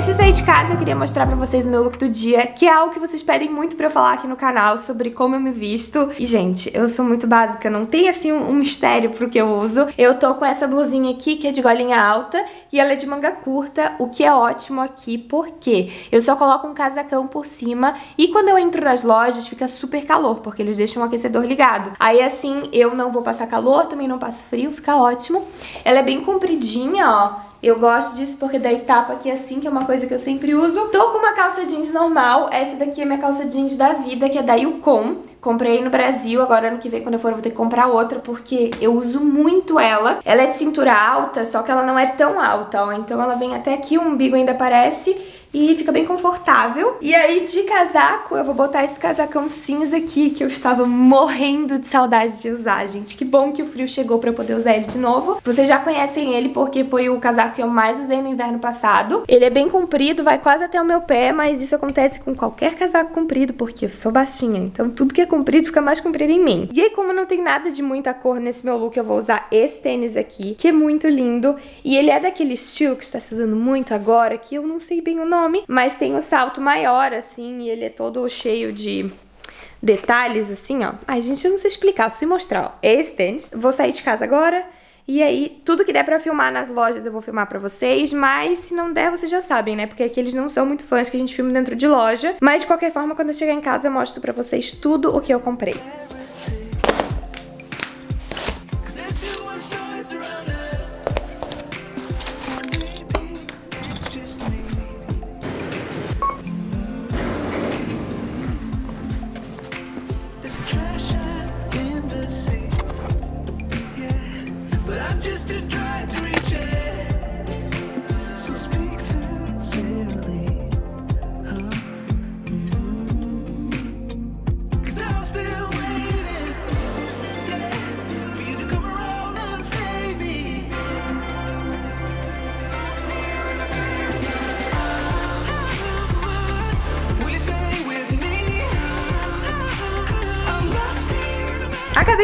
antes de sair de casa, eu queria mostrar pra vocês o meu look do dia, que é algo que vocês pedem muito pra eu falar aqui no canal, sobre como eu me visto. E, gente, eu sou muito básica, não tem, assim, um, mistério pro que eu uso. Eu tô com essa blusinha aqui, que é de golinha alta, e ela é de manga curta, o que é ótimo aqui, porque eu só coloco um casacão por cima, e quando eu entro nas lojas, fica super calor, porque eles deixam o aquecedor ligado. Aí, assim, eu não vou passar calor, também não passo frio, fica ótimo. Ela é bem compridinha, ó, eu gosto disso porque daí tapa aqui assim, que é uma coisa que eu sempre uso. Tô com uma calça jeans normal. Essa daqui é minha calça jeans da vida, que é da Yukon. Comprei no Brasil, agora ano que vem, quando eu for, eu vou ter que comprar outra, porque eu uso muito ela. Ela é de cintura alta, só que ela não é tão alta, ó. Então ela vem até aqui, o umbigo ainda aparece e fica bem confortável. E aí, de casaco, eu vou botar esse casacão cinza aqui, que eu estava morrendo de saudade de usar, gente. Que bom que o frio chegou pra eu poder usar ele de novo. Vocês já conhecem ele porque foi o casaco que eu mais usei no inverno passado. Ele é bem comprido, vai quase até o meu pé, mas isso acontece com qualquer casaco comprido, porque eu sou baixinha, então tudo que é comprido fica mais comprido em mim. E aí, como não tem nada de muita cor nesse meu look, eu vou usar esse tênis aqui, que é muito lindo. E ele é daquele estilo que está se usando muito agora, que eu não sei bem o nome, mas tem um salto maior, assim, e ele é todo cheio de detalhes, assim, ó. Ai, gente, eu não sei explicar, se mostrar, ó. Esse tênis. Vou sair de casa agora. E aí, tudo que der pra filmar nas lojas eu vou filmar pra vocês, mas se não der, vocês já sabem, né? Porque aqui eles não são muito fãs que a gente filme dentro de loja. Mas de qualquer forma, quando eu chegar em casa, eu mostro pra vocês tudo o que eu comprei.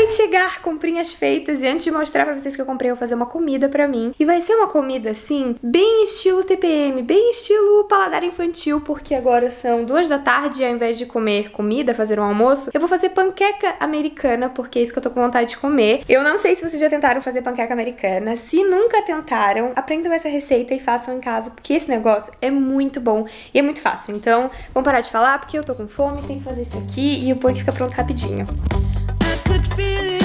Chegar, comprinhas feitas e antes de mostrar pra vocês que eu comprei, eu vou fazer uma comida pra mim. E vai ser uma comida assim, bem estilo TPM, bem estilo paladar infantil, porque agora são duas da tarde e ao invés de comer comida, fazer um almoço, eu vou fazer panqueca americana, porque é isso que eu tô com vontade de comer. Eu não sei se vocês já tentaram fazer panqueca americana. Se nunca tentaram, aprendam essa receita e façam em casa, porque esse negócio é muito bom e é muito fácil. Então, vamos parar de falar, porque eu tô com fome, tem que fazer isso aqui e o pão fica pronto rapidinho. good feeling.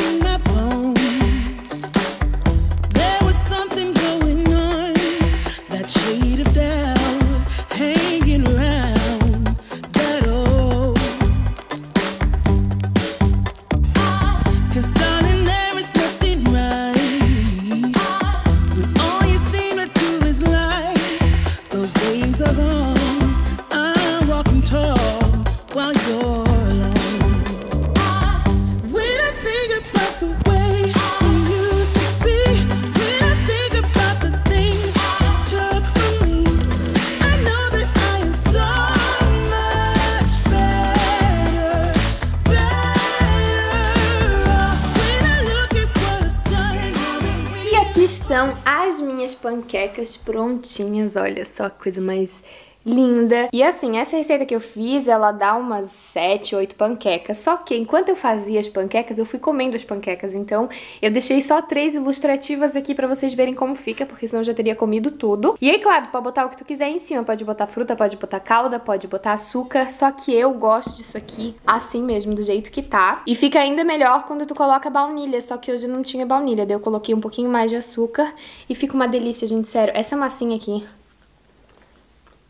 Estão as minhas panquecas prontinhas. Olha só coisa mais linda. E assim, essa receita que eu fiz, ela dá umas 7, 8 panquecas. Só que enquanto eu fazia as panquecas, eu fui comendo as panquecas. Então, eu deixei só três ilustrativas aqui pra vocês verem como fica, porque senão eu já teria comido tudo. E aí, claro, pode botar o que tu quiser em cima. Pode botar fruta, pode botar calda, pode botar açúcar. Só que eu gosto disso aqui assim mesmo, do jeito que tá. E fica ainda melhor quando tu coloca baunilha. Só que hoje não tinha baunilha, daí eu coloquei um pouquinho mais de açúcar. E fica uma delícia, gente, sério. Essa massinha aqui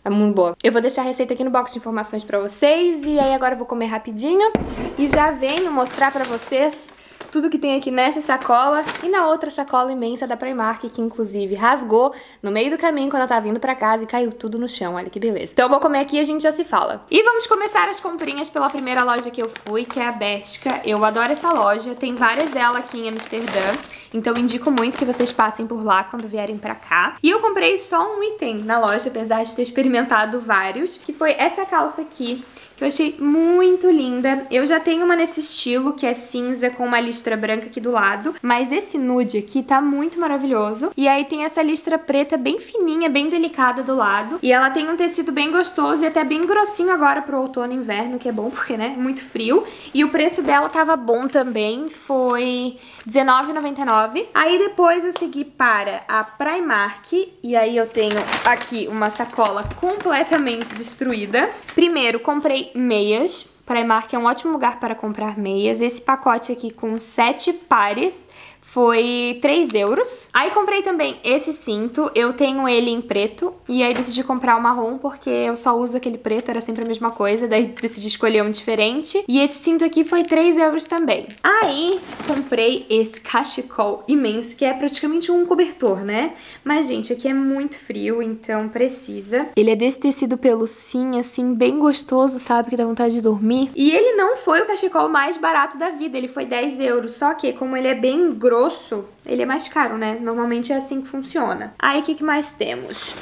é muito boa. Eu vou deixar a receita aqui no box de informações pra vocês. E aí agora eu vou comer rapidinho. E já venho mostrar pra vocês tudo que tem aqui nessa sacola e na outra sacola imensa da Primark, que inclusive rasgou no meio do caminho quando eu tava vindo pra casa e caiu tudo no chão, olha que beleza. Então eu vou comer aqui e a gente já se fala. E vamos começar as comprinhas pela primeira loja que eu fui, que é a Bershka. Eu adoro essa loja, tem várias dela aqui em Amsterdã, então indico muito que vocês passem por lá quando vierem pra cá. E eu comprei só um item na loja, apesar de ter experimentado vários, que foi essa calça aqui, eu achei muito linda. Eu já tenho uma nesse estilo, que é cinza com uma listra branca aqui do lado, mas esse nude aqui tá muito maravilhoso. E aí tem essa listra preta bem fininha, bem delicada do lado. E ela tem um tecido bem gostoso e até bem grossinho agora pro outono e inverno, que é bom porque, né, muito frio. E o preço dela tava bom também, foi R$19,99. Aí depois eu segui para a Primark, e aí eu tenho aqui uma sacola completamente destruída. Primeiro, comprei meias. Primark é um ótimo lugar para comprar meias. Esse pacote aqui com sete pares foi 3 euros. Aí comprei também esse cinto, eu tenho ele em preto, e aí decidi comprar o marrom porque eu só uso aquele preto, era sempre a mesma coisa, daí decidi escolher um diferente. E esse cinto aqui foi 3 euros também. Aí comprei esse cachecol imenso, que é praticamente um cobertor, né? Mas, gente, aqui é muito frio, então precisa. Ele é desse tecido pelucinho, assim, bem gostoso, sabe? Que dá vontade de dormir. E ele não foi o cachecol mais barato da vida, ele foi 10 euros, só que como ele é bem grosso, ele é mais caro, né? Normalmente é assim que funciona. Aí, o que, que mais temos?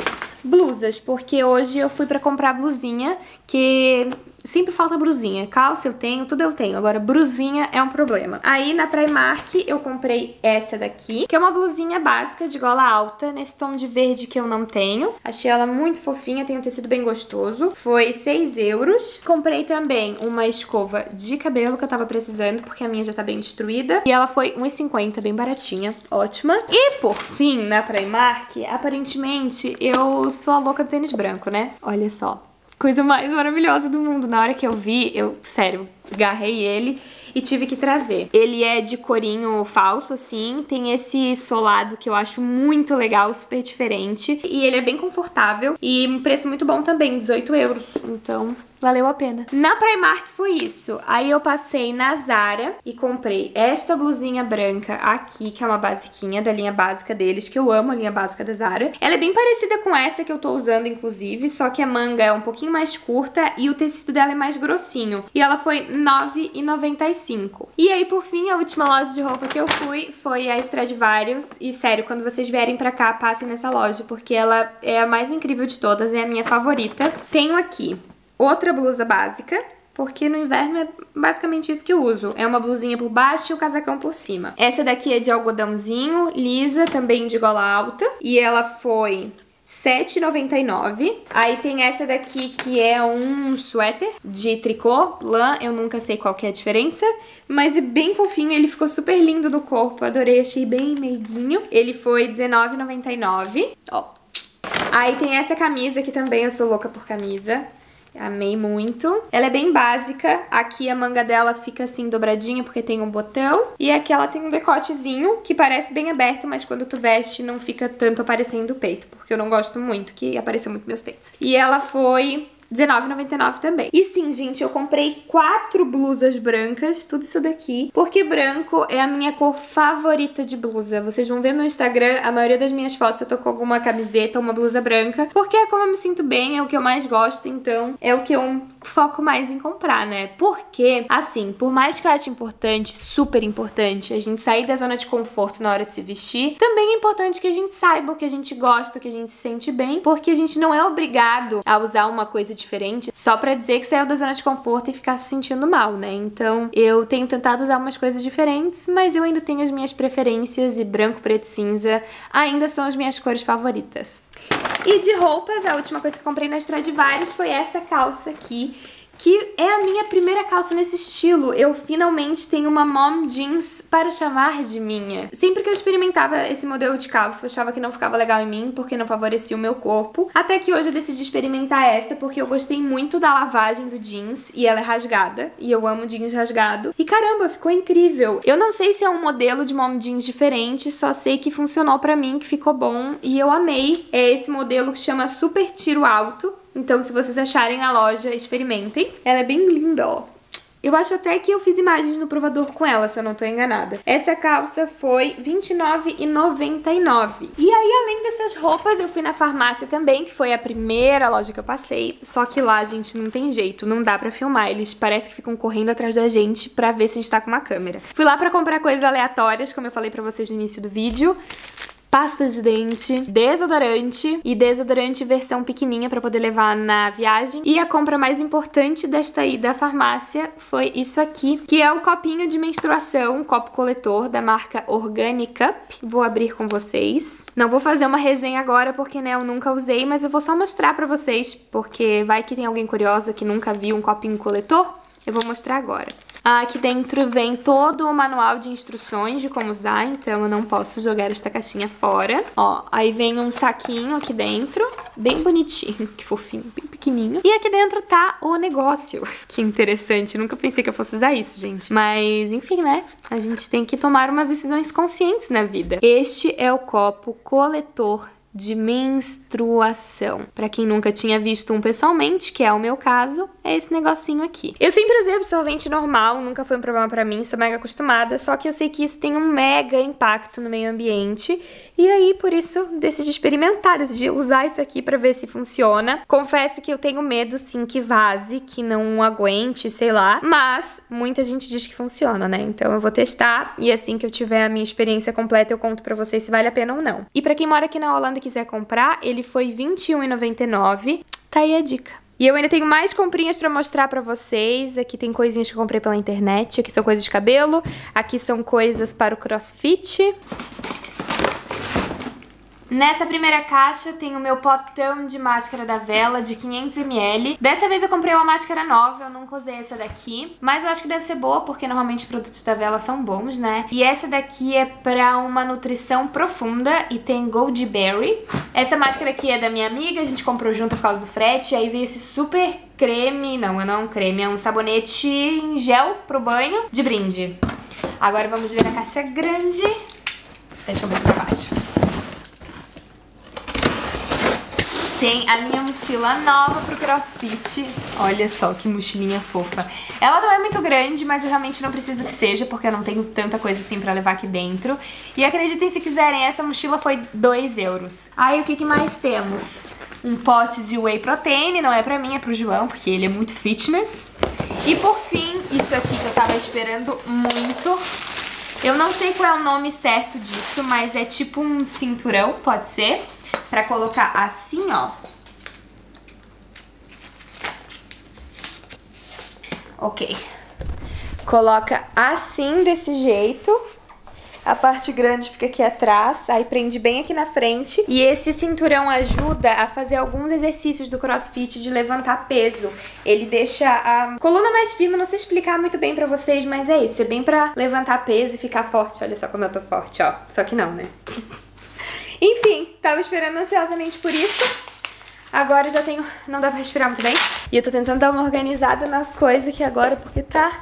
Blusas, porque hoje eu fui pra comprar blusinha, que Sempre falta brusinha. Calça eu tenho, tudo eu tenho. Agora, brusinha é um problema. Aí, na Primark, eu comprei essa daqui, que é uma blusinha básica de gola alta, nesse tom de verde que eu não tenho. Achei ela muito fofinha, tem um tecido bem gostoso. Foi 6 euros. Comprei também uma escova de cabelo que eu tava precisando, porque a minha já tá bem destruída. E ela foi 1,50, bem baratinha. Ótima. E, por fim, na Primark, aparentemente, eu sou a louca do tênis branco, né? Olha só coisa mais maravilhosa do mundo. Na hora que eu vi, eu, sério, agarrei ele e tive que trazer. Ele é de corinho falso, assim, tem esse solado que eu acho muito legal, super diferente. E ele é bem confortável e um preço muito bom também, 18 euros. Então, valeu a pena. Na Primark foi isso. Aí eu passei na Zara e comprei esta blusinha branca aqui, que é uma basiquinha da linha básica deles, que eu amo a linha básica da Zara. Ela é bem parecida com essa que eu tô usando, inclusive, só que a manga é um pouquinho mais curta e o tecido dela é mais grossinho. E ela foi 9,95. E aí, por fim, a última loja de roupa que eu fui foi a Stradivarius. E sério, quando vocês vierem pra cá, passem nessa loja, porque ela é a mais incrível de todas, é a minha favorita. Tenho aqui outra blusa básica, porque no inverno é basicamente isso que eu uso. É uma blusinha por baixo e o um casacão por cima. Essa daqui é de algodãozinho, lisa, também de gola alta. E ela foi 7,99. Aí tem essa daqui que é um suéter de tricô, lã, eu nunca sei qual que é a diferença, mas é bem fofinho, ele ficou super lindo no corpo, adorei, achei bem meiguinho. Ele foi R$19,99, ó. Aí tem essa camisa que também eu sou louca por camisa. Amei muito. Ela é bem básica. Aqui a manga dela fica assim dobradinha porque tem um botão. E aqui ela tem um decotezinho que parece bem aberto, mas quando tu veste não fica tanto aparecendo o peito. Porque eu não gosto muito que apareça muito meus peitos. E ela foi R$19,99 também. E sim, gente, eu comprei quatro blusas brancas, tudo isso daqui, porque branco é a minha cor favorita de blusa. Vocês vão ver meu Instagram, a maioria das minhas fotos eu tô com alguma camiseta ou uma blusa branca, porque é como eu me sinto bem, é o que eu mais gosto, então é o que eu foco mais em comprar, né? Porque, assim, por mais que eu ache importante, super importante, a gente sair da zona de conforto na hora de se vestir, também é importante que a gente saiba o que a gente gosta, que a gente se sente bem, porque a gente não é obrigado a usar uma coisa diferente só pra dizer que saiu da zona de conforto e ficar se sentindo mal, né? Então eu tenho tentado usar umas coisas diferentes, mas eu ainda tenho as minhas preferências e branco, preto e cinza ainda são as minhas cores favoritas. E de roupas, a última coisa que eu comprei na Stradivarius foi essa calça aqui, que é a minha primeira calça nesse estilo. Eu finalmente tenho uma mom jeans para chamar de minha. Sempre que eu experimentava esse modelo de calça, eu achava que não ficava legal em mim, porque não favorecia o meu corpo. Até que hoje eu decidi experimentar essa, porque eu gostei muito da lavagem do jeans, e ela é rasgada, e eu amo jeans rasgado. E caramba, ficou incrível. Eu não sei se é um modelo de mom jeans diferente, só sei que funcionou pra mim, que ficou bom, e eu amei. É esse modelo que chama Super Tiro Alto, então, se vocês acharem na loja, experimentem. Ela é bem linda, ó. Eu acho até que eu fiz imagens no provador com ela, se eu não tô enganada. Essa calça foi R$29,99. E aí, além dessas roupas, eu fui na farmácia também, que foi a primeira loja que eu passei. Só que lá, gente, não tem jeito, não dá pra filmar. Eles parece que ficam correndo atrás da gente pra ver se a gente tá com uma câmera. Fui lá pra comprar coisas aleatórias, como eu falei pra vocês no início do vídeo. Pasta de dente, desodorante e desodorante versão pequenininha para poder levar na viagem. E a compra mais importante desta ida à farmácia foi isso aqui, que é o copinho de menstruação, um copo coletor da marca Organic Cup. Vou abrir com vocês. Não vou fazer uma resenha agora porque né, eu nunca usei, mas eu vou só mostrar para vocês, porque vai que tem alguém curiosa que nunca viu um copinho coletor. Eu vou mostrar agora. Aqui dentro vem todo o manual de instruções de como usar, então eu não posso jogar esta caixinha fora. Ó, aí vem um saquinho aqui dentro, bem bonitinho, que fofinho, bem pequenininho. E aqui dentro tá o negócio. Que interessante, nunca pensei que eu fosse usar isso, gente. Mas, enfim, né? A gente tem que tomar umas decisões conscientes na vida. Este é o copo coletor de menstruação. Para quem nunca tinha visto um pessoalmente, que é o meu caso, é esse negocinho aqui. Eu sempre usei absorvente normal, nunca foi um problema para mim, sou mega acostumada, só que eu sei que isso tem um mega impacto no meio ambiente e aí por isso decidi experimentar, decidi usar isso aqui para ver se funciona. Confesso que eu tenho medo sim que vaze, que não aguente, sei lá, mas muita gente diz que funciona, né? Então eu vou testar e assim que eu tiver a minha experiência completa eu conto para vocês se vale a pena ou não. E para quem mora aqui na Holanda e quiser comprar, ele foi R$21,99. Tá aí a dica. E eu ainda tenho mais comprinhas pra mostrar pra vocês. Aqui tem coisinhas que eu comprei pela internet. Aqui são coisas de cabelo. Aqui são coisas para o crossfit. Nessa primeira caixa tem o meu potão de máscara da Vela de 500ml. Dessa vez eu comprei uma máscara nova, eu nunca usei essa daqui. Mas eu acho que deve ser boa, porque normalmente os produtos da Vela são bons, né? E essa daqui é pra uma nutrição profunda e tem Goldberry. Essa máscara aqui é da minha amiga, a gente comprou junto por causa do frete. Aí veio esse super creme, não, não é um creme, é um sabonete em gel pro banho de brinde. Agora vamos ver a caixa grande. Deixa eu ver pra baixo. Tem a minha mochila nova pro crossfit. Olha só que mochilinha fofa. Ela não é muito grande, mas eu realmente não preciso que seja, porque eu não tenho tanta coisa assim pra levar aqui dentro. E acreditem se quiserem, essa mochila foi 2 euros. Aí o que, que mais temos? Um pote de whey protein, não é pra mim, é pro João, porque ele é muito fitness. E por fim, isso aqui que eu tava esperando muito. Eu não sei qual é o nome certo disso, mas é tipo um cinturão, pode ser? Pra colocar assim, ó. Ok. Coloca assim, desse jeito. A parte grande fica aqui atrás, aí prende bem aqui na frente. E esse cinturão ajuda a fazer alguns exercícios do crossfit de levantar peso. Ele deixa a coluna mais firme, não sei explicar muito bem pra vocês, mas é isso. É bem pra levantar peso e ficar forte. Olha só como eu tô forte, ó. Só que não, né? Enfim, tava esperando ansiosamente por isso. Agora já tenho... Não dá pra respirar muito bem. E eu tô tentando dar uma organizada nas coisas aqui agora, porque tá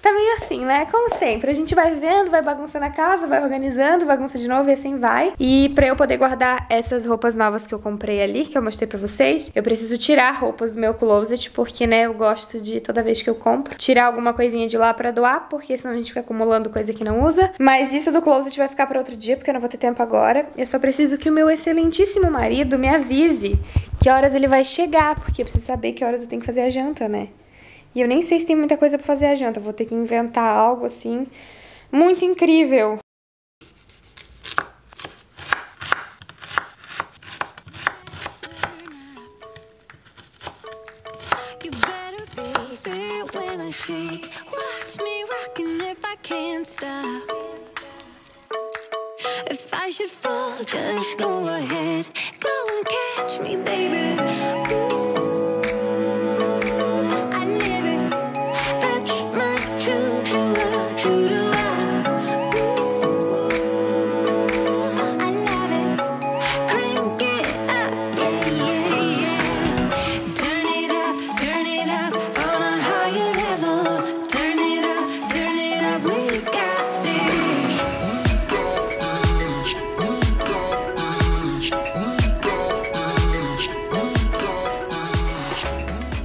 tá meio assim, né? Como sempre, a gente vai vendo, vai bagunçando a casa, vai organizando, bagunça de novo e assim vai. E pra eu poder guardar essas roupas novas que eu comprei ali, que eu mostrei pra vocês, eu preciso tirar roupas do meu closet, porque, né, eu gosto de, toda vez que eu compro, tirar alguma coisinha de lá pra doar, porque senão a gente fica acumulando coisa que não usa. Mas isso do closet vai ficar pra outro dia, porque eu não vou ter tempo agora. Eu só preciso que o meu excelentíssimo marido me avise que horas ele vai chegar, porque eu preciso saber que horas eu tenho que fazer a janta, né? E eu nem sei se tem muita coisa para fazer a janta. Vou ter que inventar algo assim muito incrível.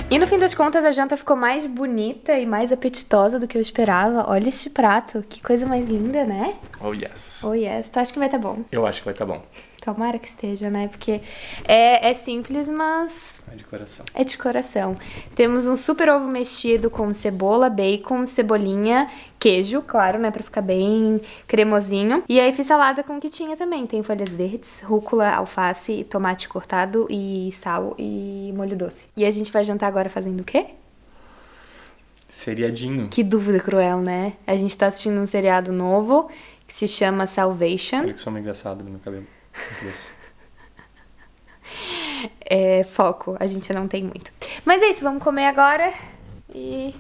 E no fim das contas, a janta ficou mais bonita e mais apetitosa do que eu esperava. Olha este prato, que coisa mais linda, né? Oh, yes. Oh, yes. Tu acha que vai estar tá bom? Eu acho que vai estar tá bom. Tomara que esteja, né? Porque é, é simples, mas. É de coração. É de coração. Temos um super ovo mexido com cebola, bacon, cebolinha, queijo, claro, né? Pra ficar bem cremosinho. E aí fiz salada com o que tinha também. Tem folhas verdes, rúcula, alface, tomate cortado e sal e molho doce. E a gente vai jantar agora fazendo o quê? Seriadinho. Que dúvida cruel, né? A gente tá assistindo um seriado novo que se chama Salvation. Olha que soma engraçado no meu cabelo. É, foco, a gente não tem muito. Mas é isso, vamos comer agora e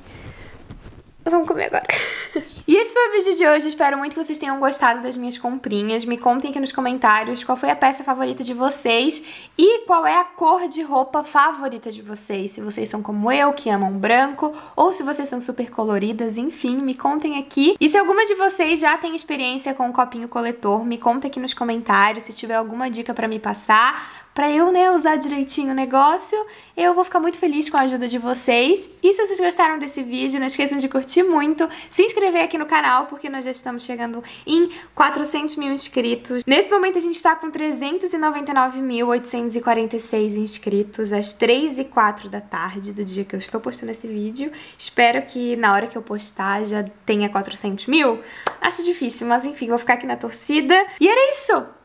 Vamos comer agora. E esse foi o vídeo de hoje. Espero muito que vocês tenham gostado das minhas comprinhas. Me contem aqui nos comentários qual foi a peça favorita de vocês e qual é a cor de roupa favorita de vocês. Se vocês são como eu, que amam branco, ou se vocês são super coloridas, enfim, me contem aqui. E se alguma de vocês já tem experiência com o copinho coletor, me conta aqui nos comentários. Se tiver alguma dica para me passar, para eu, né, usar direitinho o negócio, eu vou ficar muito feliz com a ajuda de vocês. E se vocês gostaram desse vídeo, não esqueçam de curtir muito, se inscrever aqui no canal, porque nós já estamos chegando em 400 mil inscritos. Nesse momento a gente está com 399.846 inscritos, às 3 e 4 da tarde do dia que eu estou postando esse vídeo. Espero que na hora que eu postar já tenha 400 mil. Acho difícil, mas enfim, vou ficar aqui na torcida. E era isso!